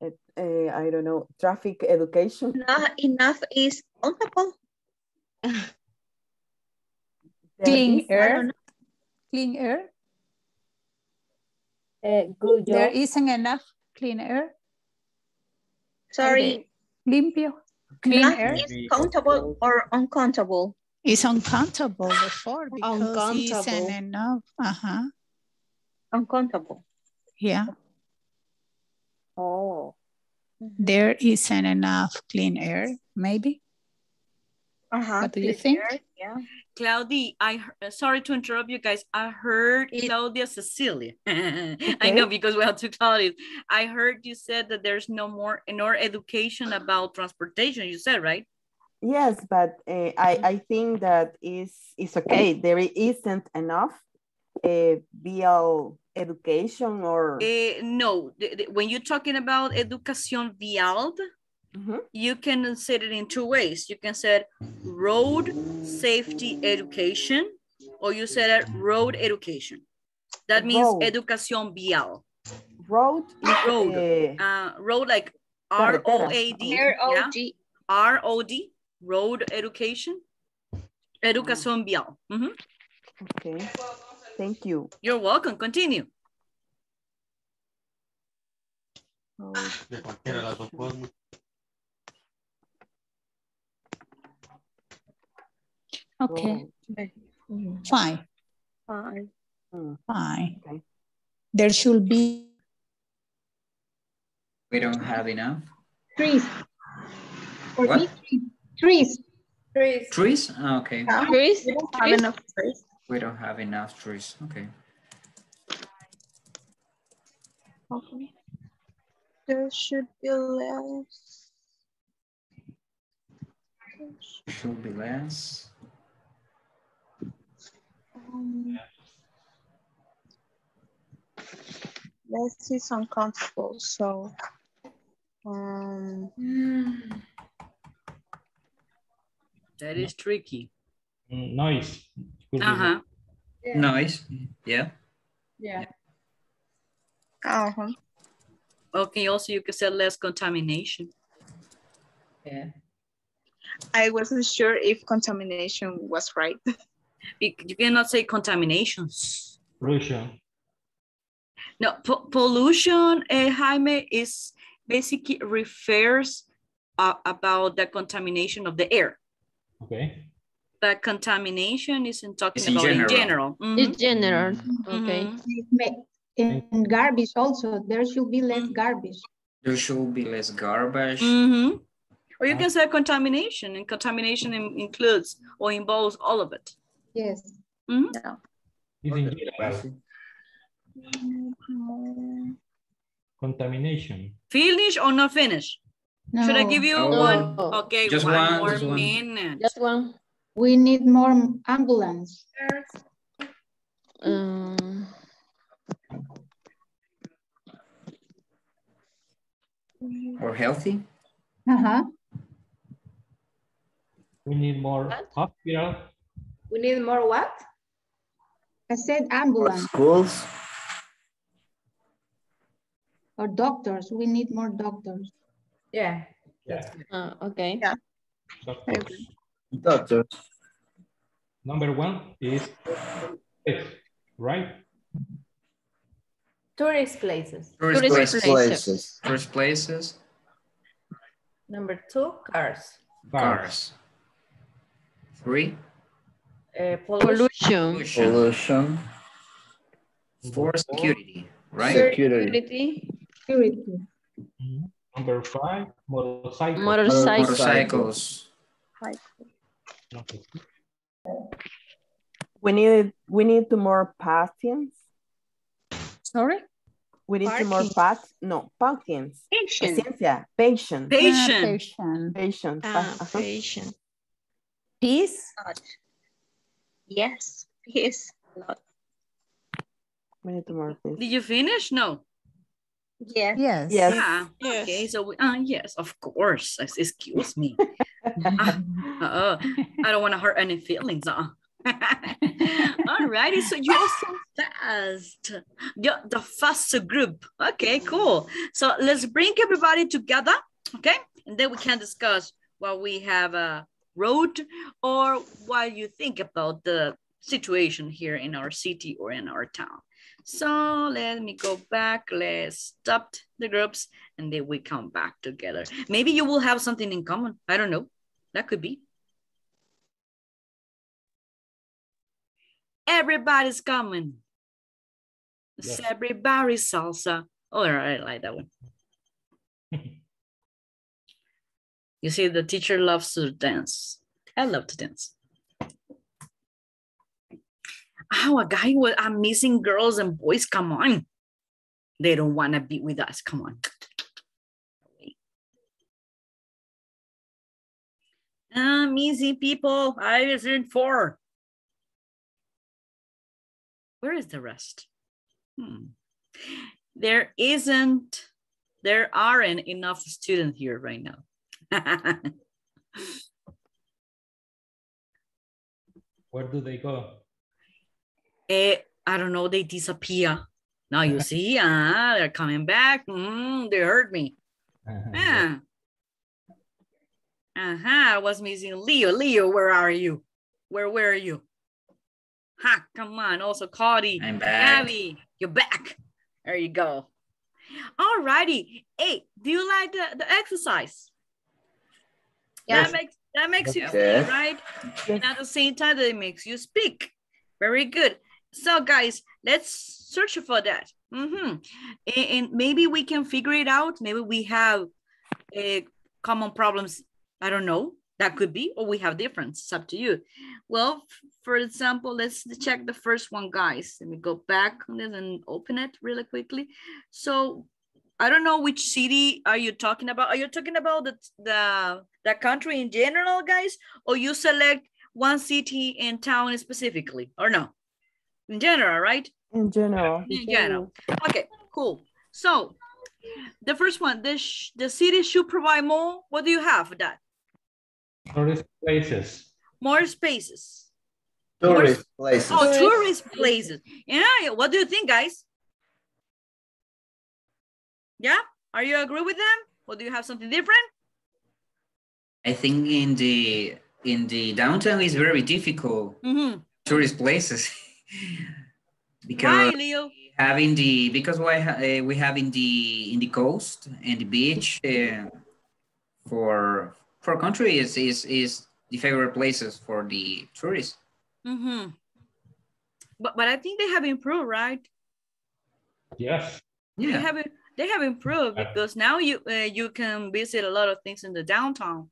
uh, I don't know, traffic education. Not enough is countable. Clean air. Clean air. Uh, good job. There isn't enough clean air. Sorry. Limpio. Clean Not air. is countable or uncountable. It's uncountable before because Uncountable. isn't enough. Uh-huh. Uncountable. Yeah. Oh. There isn't enough clean air, maybe. Uh-huh. What do you think? air, Yeah. Claudia, I sorry to interrupt you guys. I heard It- Claudia Cecilia. <laughs> I know because we have two Claudias. I heard you said that there's no more nor education about transportation. You said right? Yes, but uh, I, I think that is is okay. There isn't enough uh, BL education or Eh, no, when you're talking about educación vial, Mhm. you can say it in two ways. You can say road safety education, or you said it road education. That means Road. educación vial. road. Road. uh, Uh, road like R O A D. yeah? R-O-D. R O D. Road education. Educación vial. Mhm. okay, thank you. You're welcome. Continue. Okay. Road. Fine. Fine. Mm, Fine. okay. There should be We don't have enough. Trees. For What? me, trees. Trees. Trees. Trees? Ah, Okay. Trees? We don't have Trees? enough trees. We don't have enough trees. Okay. Okay. There should be less. Should be less. Less is uncountable, so um, <sighs> That is tricky. Mm, Noise. Uh-huh. Noise. Yeah. Yeah. uh-huh. Okay, also you could say less contamination. Yeah. I wasn't sure if contamination was right. <laughs> You you cannot say contaminations. Pollution. No, po- pollution, uh, Jaime, is basically refers uh, about the contamination of the air. Okay. But contamination isn't talking It's in about in general. general. Mhm. It's general. Okay. Mhm. Ma- In garbage also, there should be less garbage. There should be less garbage. Mhm. Or you can say contamination, and contamination includes or involves all of it. Yes. Mm -hmm. It's in. Contamination. Finish or not finish? Should I give you No. one? Okay, Just one one, more just one. minute. Just one. We need more ambulance. Um, Or healthy. Uh-huh. We need more What? hospital. We need more what? I said For ambulance schools, or doctors. We need more doctors. Yeah. Yeah. uh, okay. Yeah. Doctors. doctors, Number one is this, right? Tourist places. Tourist Tourist places. places. places, Tourist places. Number two, cars. Cars. Three. Uh, pollution. Pollution. Pollution. pollution, Four. Security. Right. security, Security. Security. Number five, motorcycle. Motorcycle. Motorcycles. We need we need to more patients. Sorry? We need to more pat no patients. Patient. Paciencia, patient, Patient. Patient. patient. Ah, patient. Peace? Yes, yes. We need to. Did you finish? No. Yes. Yes. Yes. Yeah. Yes. Okay, so we, uh, yes, of course. Excuse me. <laughs> uh, I don't want to hurt any feelings. Uh. <laughs> All righty, so you're so fast. You're the faster group. Okay, cool. So let's bring everybody together, okay? And then we can discuss what we have uh, wrote or what you think about the situation here in our city or in our town. So let me go back. Let's stop the groups and then we come back together. Maybe you will have something in common. I don't know. That could be. Everybody's coming. Yes. everybody's salsa. Oh, I like that one. <laughs> you see, the teacher loves to dance. I love to dance. Oh, a guy with I'm missing girls and boys. Come on. They don't want to be with us. Come on. I'm easy people. I was in four. Where is the rest? Hmm. There isn't, there aren't enough students here right now. Where do they go? Eh, I don't know, they disappear. Now you see, <laughs> ah, they're coming back. Mm, they hurt me. Ah. Uh-huh, I was missing Leo. Leo, where are you? Where where are you? Ha, come on. Also, Cody, I'm back. Gaby, you're back. There you go. All righty. Hey, do you like the, the exercise? Yeah. That makes that makes you Okay. think, right? And at the same time, that it makes you speak. Very good. So, guys, let's search for that. Mm-hmm. And, and maybe we can figure it out. Maybe we have uh, common problems. I don't know. That could be, or we have difference. It's up to you. Well, for example, let's check the first one, guys. Let me go back on this and open it really quickly. So I don't know which city are you talking about. Are you talking about the the, the country in general, guys, or you select one city and town specifically, or no? In general, right? In general. In general. Okay, cool. So the first one, the the city should provide more. What do you have for that? Tourist places. More spaces. Tourist places. Oh, tourist places. Yeah. What do you think, guys? Yeah. Are you agree with them? Or do you have something different? I think in the in the downtown is very difficult Mm-hmm. tourist places Why, <laughs> because Leo? having the because why ha- uh, we have in the in the coast and the beach uh, for for country is is is the favorite places for the tourists. Mm-hmm. But but I think they have improved, right? Yes. They have they have improved because now you uh, you can visit a lot of things in the downtown.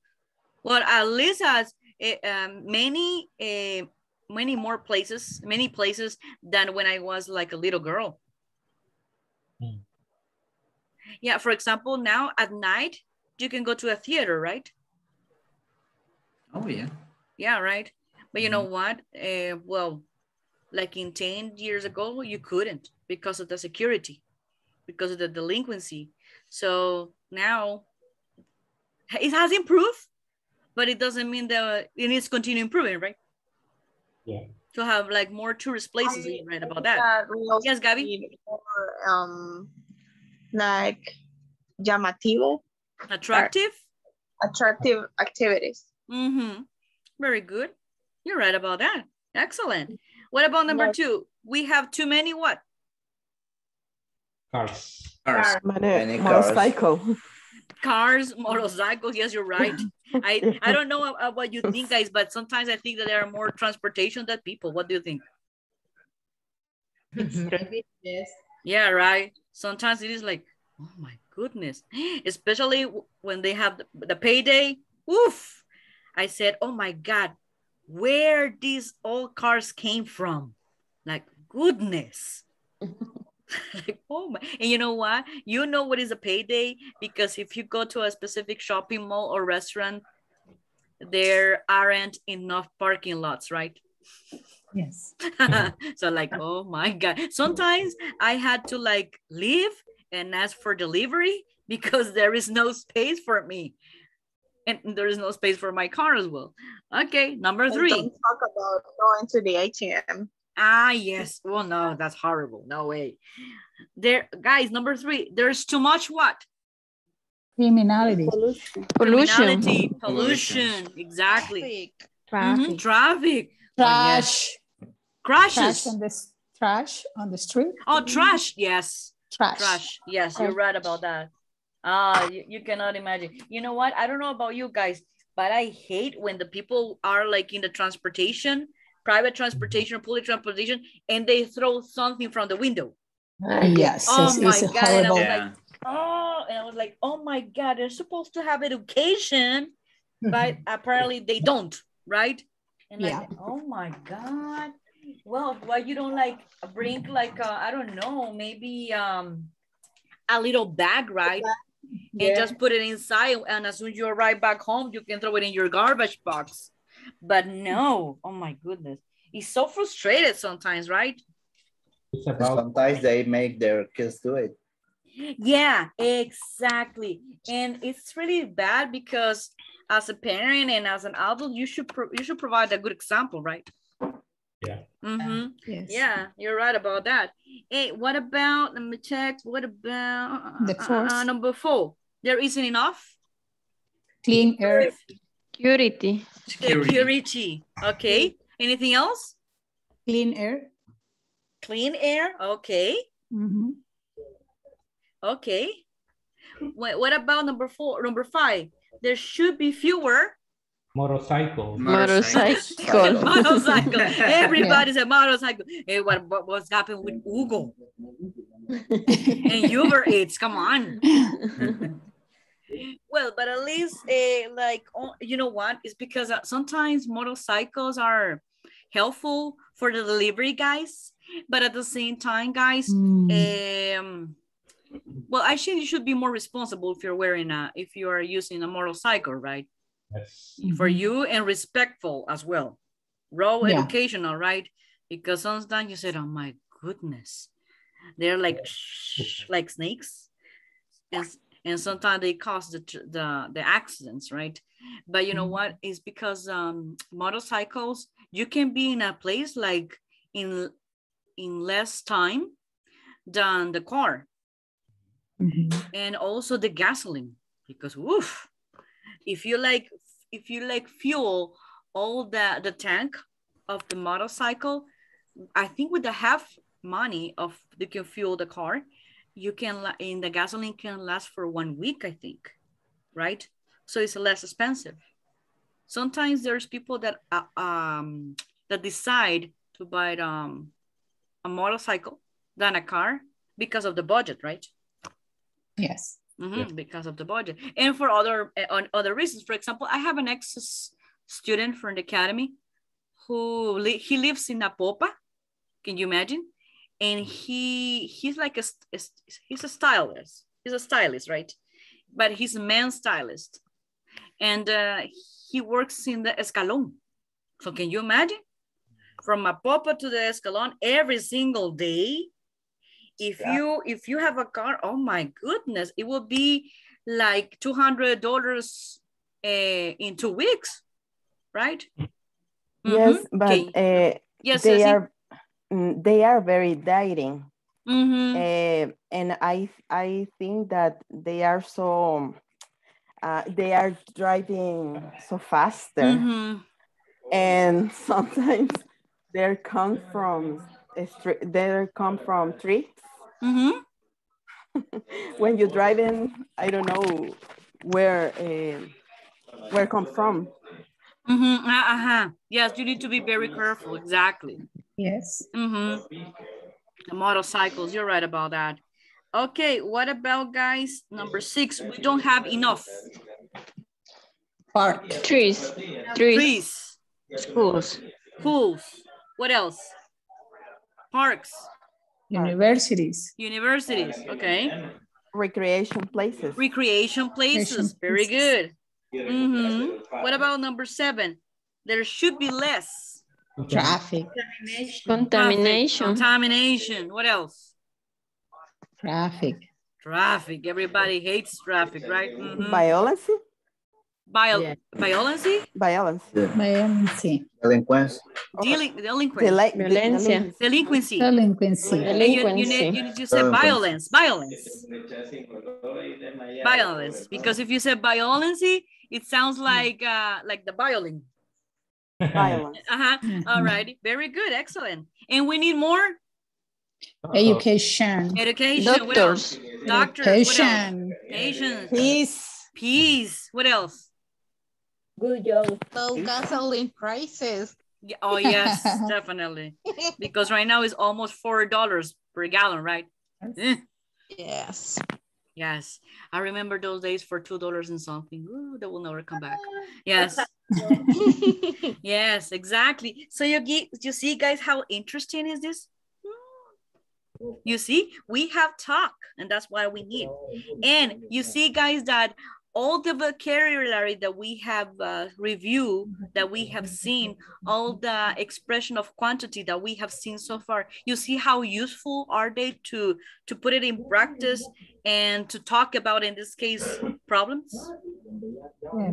Well, at least has uh, um, many uh, many more places, many places than when I was like a little girl. Yeah, for example, now at night you can go to a theater, right? Oh yeah. Yeah, right. But you know what? Uh, well, like in 10 years ago, you couldn't because of the security, because of the delinquency. So now it has improved, but it doesn't mean that it needs to continue improving, right? Yeah. To have like more tourist places, you right about that. That Yes, Gaby? more, um, like llamativo, Attractive? attractive activities. Mm-hmm. Very good. You're right about that. Excellent. What about number Yes. two? We have too many what? Cars. Cars. Mane- Many cars. motorcycle. cars, motorcycles. Yes, you're right. <laughs> I I don't know uh, what you think, guys, but sometimes I think that there are more transportation than people. What do you think? Yes. Yeah, right. Sometimes it is like, oh my goodness, <gasps> especially when they have the, the payday. Oof! I said, oh my god, where these old cars came from? Like goodness. <laughs> <laughs> like, oh my, and you know what? You know what is a payday because if you go to a specific shopping mall or restaurant, there aren't enough parking lots, right? Yes. <laughs> so like, oh my god. Sometimes I had to like leave and ask for delivery because <laughs> there is no space for me. And there is no space for my car as well. Okay, number And three. Don't talk about going to the ATM. Ah, yes. Well, no, that's horrible. No way. There, guys, number three, there's too much what? Criminality. Pollution. Criminality, Pollution. pollution. Exactly. Traffic. Mhm, Traffic. Oh, yes. Trash. Crashes. Trash on the s- trash on the street. Oh, trash. Yes. Trash. Trash. Yes, you're right about that. Ah, you, you cannot imagine. You know what? I don't know about you guys, but I hate when the people are like in the transportation, private transportation or public transportation, and they throw something from the window. Yes. Oh it's, my it's God, and I was Yeah. like, oh, and I was like, oh my God, they're supposed to have education, but apparently they don't, right? And Yeah. like, oh my God. Well, why you don't like bring like uh, I don't know, maybe um a little bag, right? Yeah. And just put it inside, and as soon as you arrive back home, you can throw it in your garbage box. But no, oh my goodness, it's so frustrated sometimes, right? It's about Sometimes they make their kids do it. Yeah, exactly. And it's really bad because as a parent and as an adult, you should pro- you should provide a good example, right? Yeah. Mm-hmm. Yes. Yeah, you're right about that. Hey, what about let me check. What about The uh, uh, fourth. number four? There isn't enough Clean air. Security. Security. security. Okay. Anything else? Clean air. Clean air. Okay. Mhm. Okay. What, what about number four? Number five. There should be fewer motorcycles. Motorcycle. <laughs> motorcycle. <laughs> Everybody's a motorcycle. Hey, what, what what's happened with Hugo? <laughs> and Uber Eats, come on. Well, but at least uh, like, oh, you know what? It's because uh, sometimes motorcycles are helpful for the delivery guys, but at the same time, guys, um, well, actually you should be more responsible if you're wearing a, if you are using a motorcycle, right? Yes. For you and respectful as well. Raw Yeah. educational, right? Because sometimes you said, oh my goodness, they're like like snakes, and and sometimes they cause the the the accidents, right? But you know what? It's because um motorcycles you can be in a place like in in less time than the car, and also the gasoline because woof, if you like if you like fuel all the the tank of the motorcycle i think with the half money of you can fuel the car you can in the gasoline can last for one week i think right? So it's less expensive. Sometimes there's people that uh, um that decide to buy um a motorcycle than a car because of the budget right? Yes. Mhm, because of the budget. And for other uh, on other reasons. For example i have an ex student from the academy who li- he lives in Apopa can you imagine and he he's like a, he's a stylist he's a stylist right but he's a man stylist and uh, he works in the escalon so can you imagine from Apopa to the escalon every single day if you if you have a car oh my goodness it will be like 200 dollars uh, in two weeks right Yes, Mhm. but Okay. uh, Yes, they Ceci? are mm, they are very dieting, Mhm. uh, and I I think that they are so uh, they are driving so faster, Mhm. and <laughs> sometimes they come from they come from streets. Mhm. <laughs> when you're driving, I don't know where uh, where come from. Mhm. Uh, uh-huh. Yes, you need to be very careful. Exactly. Yes. Mm-hmm. The motorcycles, you're right about that. Okay, what about guys? Number six, we don't have enough. Park. Trees. Trees. Trees. Schools. Schools. What else? Parks. Universities. Universities. Okay. Recreation places. Recreation places. Very good. Mhm. What about number seven? There should be less. Traffic. Contamination. Contamination. What else? Traffic. Traffic. Everybody hates traffic, right? Mhm. Violence. Viol Violence? Violence. Violency. Delinquence. Dealing, delinquency. Deli- Violencia. Delinquency. Delinquency. And you, you, Delinquency. need, you need to say violence, violence, violence. Because if you say violence, it sounds like uh, like the violin. Violence. <laughs> Uh-huh. All righty. Very good. Excellent. And we need more Education. education. Doctors. Doctors. What else? Education. Patience. Peace. Peace. What else? Good job. Low gasoline prices. Yeah, oh yes, <laughs> definitely. Because right now it's almost four dollars per gallon, right? Eh. Yes. Yes, I remember those days for two dollars and something. Ooh, that will never come back. <laughs> Yes, <laughs> yes, exactly. So you get, you see, guys, how interesting is this? You see, we have talk, and that's what we need. Oh, and you see, guys, that all the vocabulary that we have uh, reviewed, that we have seen, all the expression of quantity that we have seen so far, you see how useful are they to to put it in practice and to talk about, in this case, problems?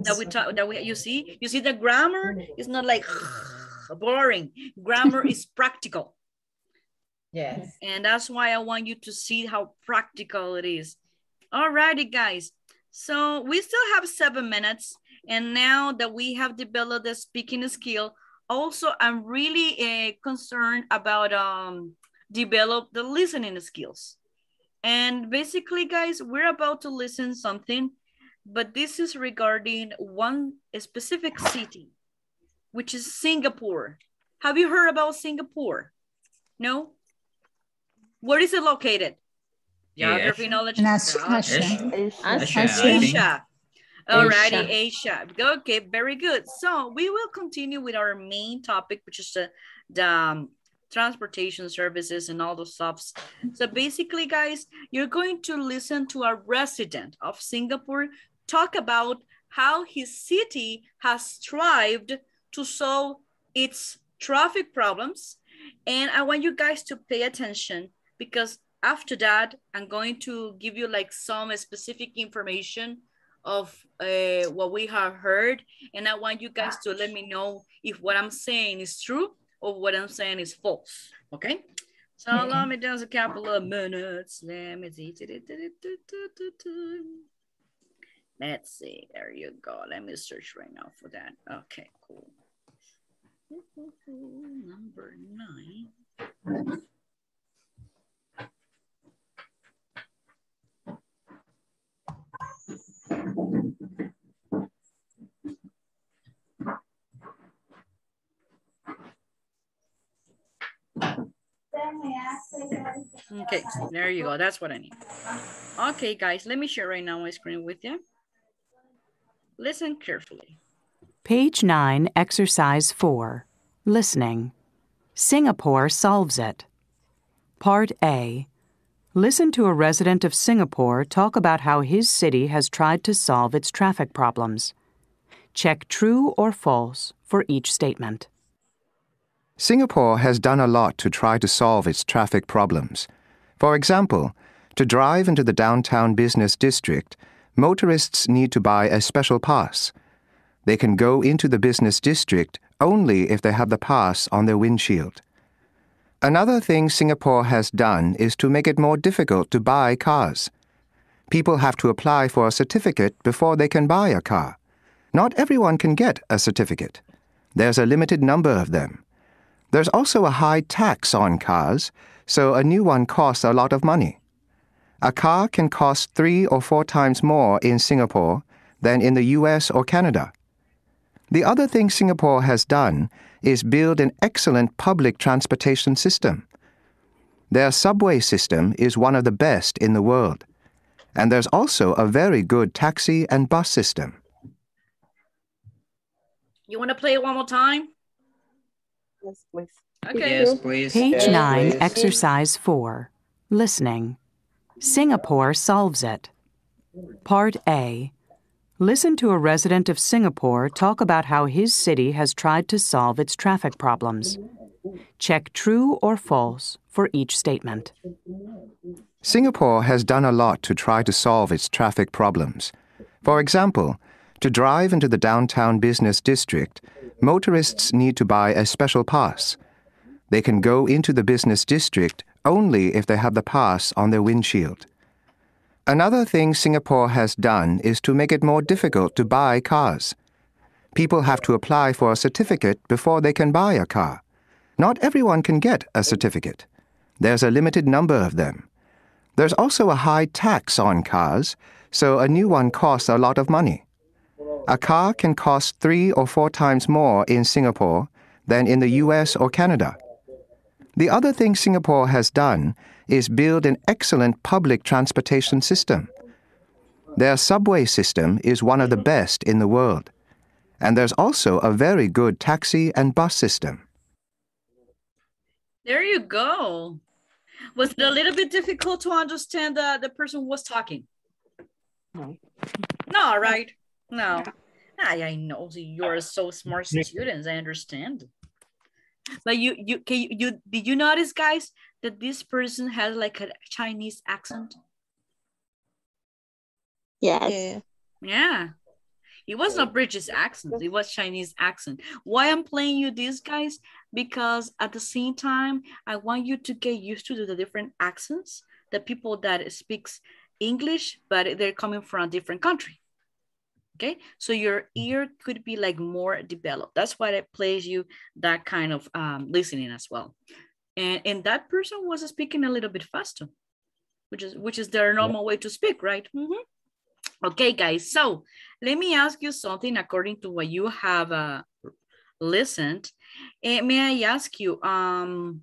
That we talk that we you see you see the grammar is not like <laughs> boring. Grammar is practical. Yes. and that's why i want you to see how practical it is. All righty guys so we still have seven minutes and now that we have developed the speaking skill also i'm really uh, concerned about um develop the listening skills and basically guys we're about to listen something but this is regarding one specific city, which is Singapore. Have you heard about Singapore? No? Where is it located? Geography Asia. knowledge. And Asia. Asia. Asia. Asia. Asia, I think. Alrighty, Asia. Asia. Okay, very good. So we will continue with our main topic, which is the, the um, transportation services and all those stuffs. So basically, guys, you're going to listen to a resident of Singapore talk about how his city has strived to solve its traffic problems. And I want you guys to pay attention because after that, I'm going to give you like some specific information of uh, what we have heard. And I want you guys to let me know if what I'm saying is true or what I'm saying is false. Okay? So allow me just a couple of minutes. Let me see. Let's see. There you go. Let me search right now for that. Okay, cool. Number nine. Okay, there you go. That's what I need. Okay, guys, let me share right now my screen with you. Listen carefully. Page 9, Exercise 4. Listening. Singapore solves it. Part A. Listen to a resident of Singapore talk about how his city has tried to solve its traffic problems. Check true or false for each statement. Singapore has done a lot to try to solve its traffic problems. For example, to drive into the downtown business district, motorists need to buy a special pass. They can go into the business district only if they have the pass on their windshield. Another thing Singapore has done is to make it more difficult to buy cars. People have to apply for a certificate before they can buy a car. Not everyone can get a certificate. There's a limited number of them. There's also a high tax on cars, so a new one costs a lot of money. A car can cost three or four times more in Singapore than in the US or Canada. The other thing Singapore has done is build an excellent public transportation system. Their subway system is one of the best in the world. And there's also a very good taxi and bus system. You want to play it one more time? Yes, please. Okay. Yes, please. Page Yes, 9, please. Exercise 4. Listening. Singapore solves it. Part A. Listen to a resident of Singapore talk about how his city has tried to solve its traffic problems. Check true or false for each statement. Singapore has done a lot to try to solve its traffic problems. For example, to drive into the downtown business district, motorists need to buy a special pass. They can go into the business district only if they have the pass on their windshield. Another thing Singapore has done is to make it more difficult to buy cars. People have to apply for a certificate before they can buy a car. Not everyone can get a certificate. There's a limited number of them. There's also a high tax on cars, so a new one costs a lot of money. A car can cost three or four times more in Singapore than in the US or Canada. The other thing Singapore has done is build an excellent public transportation system. Their subway system is one of the best in the world. And there's also a very good taxi and bus system. There you go. Was it a little bit difficult to understand the, the person who was talking? No. No, right? No. I, I know you're so smart students, I understand. But you you can you, you did you notice guys that this person has like a Chinese accent? Yes. Yeah. It was not British accent, it was Chinese accent. Why I'm playing you these guys? Because at the same time, I want you to get used to the different accents, the people that speaks English, but they're coming from a different country. Okay, so your ear could be like more developed. That's why it plays you that kind of um, listening as well. And, and that person was speaking a little bit faster, which is which is their normal way to speak, right? Mhm. Okay, guys. So let me ask you something according to what you have uh, listened. And may I ask you, um,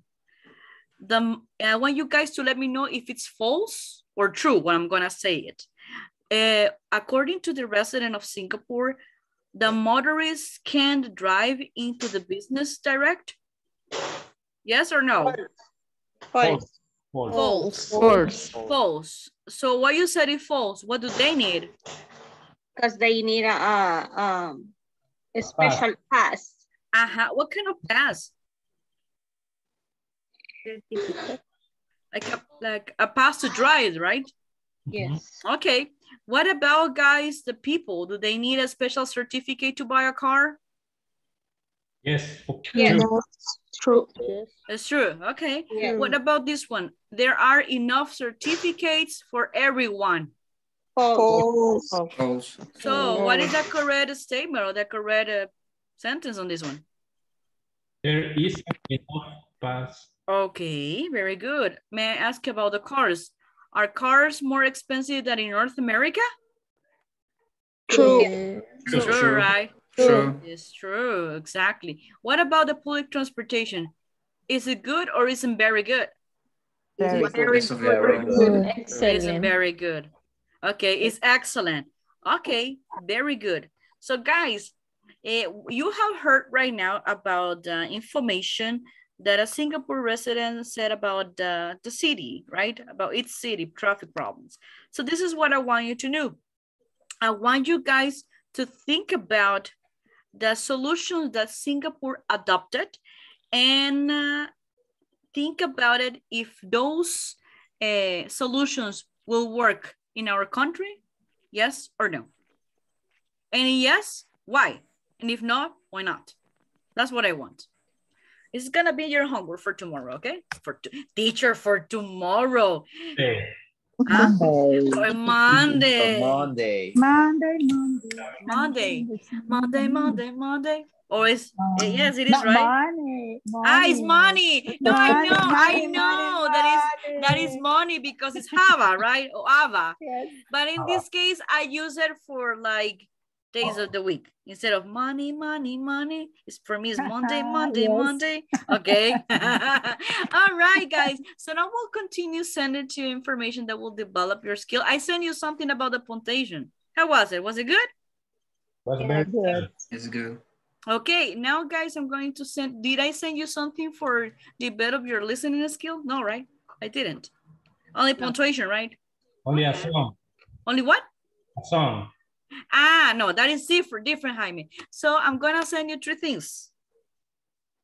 the I want you guys to let me know if it's false or true when I'm gonna say it. Uh, according to the resident of Singapore, the motorists can't drive into the business direct? Yes or no? False. False. False. False. So why you said it false? What do they need? Because they need a, a, um, a special pass. Uh-huh. What kind of pass? Like a, like a pass to drive, right? Yes. Okay. What about guys, the people? Do they need a special certificate to buy a car? Yes. Okay. Yes. True. True. That's true. Okay. Yeah. What about this one? There are enough certificates for everyone. False. False. So what is the correct statement or the correct uh, sentence on this one? There isn't enough pass. Okay, very good. May I ask about the cars? Are cars more expensive than in North America? True. True, True. right? True. It's true, exactly. What about the public transportation? Is it good or isn't very good? Very good. Very It's very good. good. It isn't very good. Okay, it's excellent. Okay, very good. So guys, eh, you have heard right now about the information that a Singapore resident said about the, the city, right? About its city traffic problems. So this is what I want you to know. I want you guys to think about the solutions that Singapore adopted and uh, think about it if those uh, solutions will work in our country, yes or no? And yes, why? And if not, why not? That's what I want. It's gonna be your homework for tomorrow, okay? For teacher for tomorrow. Hey. Huh? Monday. For Monday. Monday. Monday, Monday. Monday. Monday, Monday, Monday. Or is eh, yes, it is Not right. Money. Ah, it's money. No, I Money, know, I money, know money, that is that is money. money because it's Hava, right? Or Ava. Yes. But in this case, I use it for like days of the oh. week instead of money, money, money. It's for me. It's <laughs> Monday, ah, Monday, Yes. Monday. Okay. <laughs> <laughs> All right, guys. So now we'll continue sending to you information that will develop your skill. I sent you something about the punctuation. How was it? Was it good? Was Yeah, very good. It's good. Okay, now guys, I'm going to send, did I send you something for develop your listening skill? No, right? I didn't. Only punctuation, right? Only a song. Only what? A song. Ah, no, that is different, different, Jaime. So I'm gonna send you three things.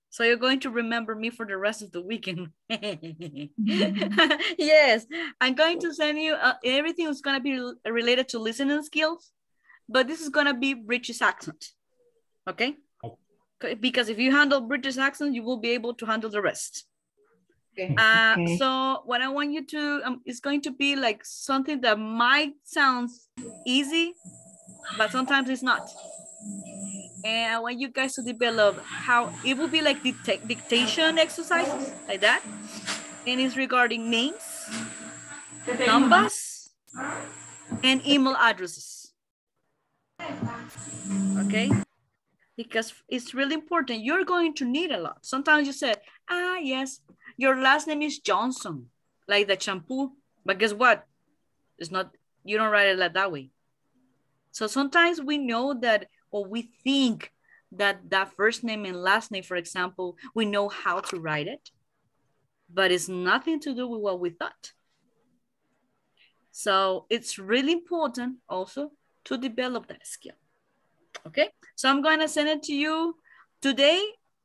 So you're going to remember me for the rest of the weekend. <laughs> yes, I'm going to send you, uh, everything is gonna be related to listening skills, but this is gonna be British accent, okay? Okay, Because if you handle British accent, you will be able to handle the rest. Okay. Uh, Okay. So what I want you to, um, it's going to be like something that might sound easy, but sometimes it's not. And I want you guys to develop how it will be like dicta- dictation exercises like that. And it's regarding names, numbers, and email addresses. Okay? Because it's really important. You're going to need a lot. Sometimes you said, ah, yes, your last name is Johnson, like the shampoo. But guess what? It's not, you don't write it like that way. So sometimes we know that, or we think that that first name and last name, for example, we know how to write it, but it's nothing to do with what we thought. So it's really important also to develop that skill. Okay, so I'm going to send it to you today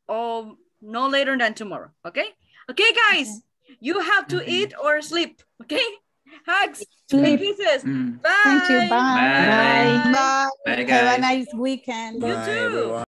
or no later than tomorrow. Okay, okay, guys, you have to mm-hmm. eat or sleep. Okay, hugs, Sleep. kisses. Mm. Bye. Thank you. Bye. Bye. Bye. Bye, Have guys. a nice weekend. You Bye, too. everyone.